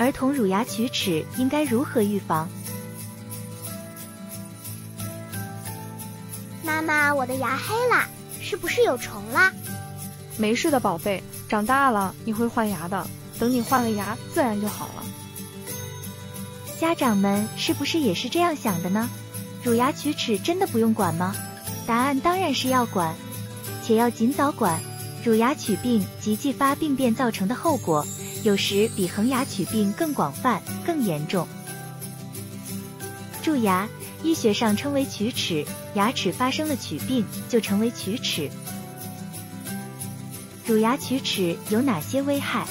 儿童乳牙龋齿应该如何预防？妈妈，我的牙黑了，是不是有虫了？没事的，宝贝，长大了你会换牙的，等你换了牙，自然就好了。家长们是不是也是这样想的呢？乳牙龋齿真的不用管吗？答案当然是要管，且要尽早管。乳牙龋病及继发病变造成的后果，有时比恒牙龋病更广泛、更严重。蛀牙，医学上称为龋齿，牙齿发生了龋病就成为龋齿。乳牙龋齿有哪些危害？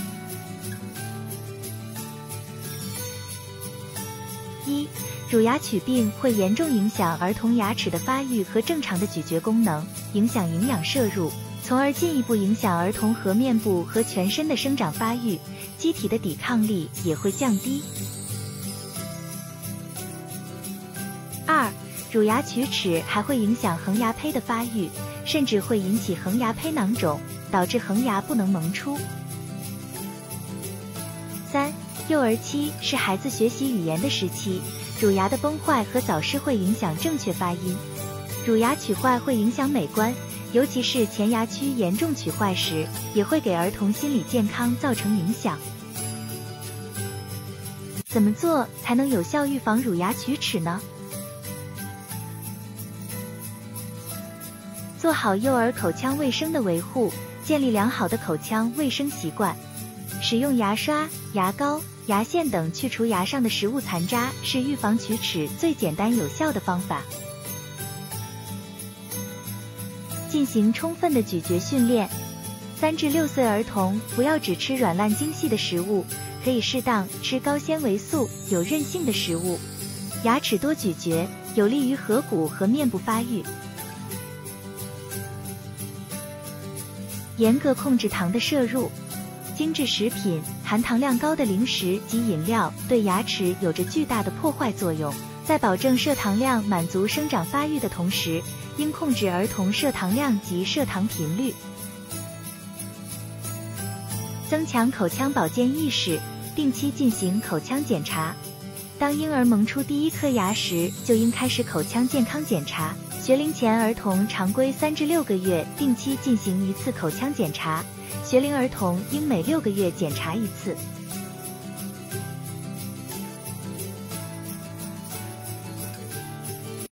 一、乳牙龋病会严重影响儿童牙齿的发育和正常的咀嚼功能，影响营养摄入。从而进一步影响儿童颌面部和全身的生长发育，机体的抵抗力也会降低。二，乳牙龋齿还会影响恒牙胚的发育，甚至会引起恒牙胚囊肿，导致恒牙不能萌出。三，幼儿期是孩子学习语言的时期，乳牙的崩坏和早逝会影响正确发音，乳牙龋坏会影响美观。尤其是前牙区严重龋坏时，也会给儿童心理健康造成影响。怎么做才能有效预防乳牙龋齿呢？做好幼儿口腔卫生的维护，建立良好的口腔卫生习惯。使用牙刷、牙膏、牙线等去除牙上的食物残渣，是预防龋齿最简单有效的方法。进行充分的咀嚼训练，三至六岁儿童不要只吃软烂精细的食物，可以适当吃高纤维素、有韧性的食物。牙齿多咀嚼，有利于颌骨和面部发育。严格控制糖的摄入，精致食品、含糖量高的零食及饮料对牙齿有着巨大的破坏作用。在保证摄糖量满足生长发育的同时，应控制儿童摄糖量及摄糖频率。增强口腔保健意识，定期进行口腔检查。当婴儿萌出第一颗牙时，就应开始口腔健康检查。学龄前儿童常规三至六个月定期进行一次口腔检查，学龄儿童应每六个月检查一次。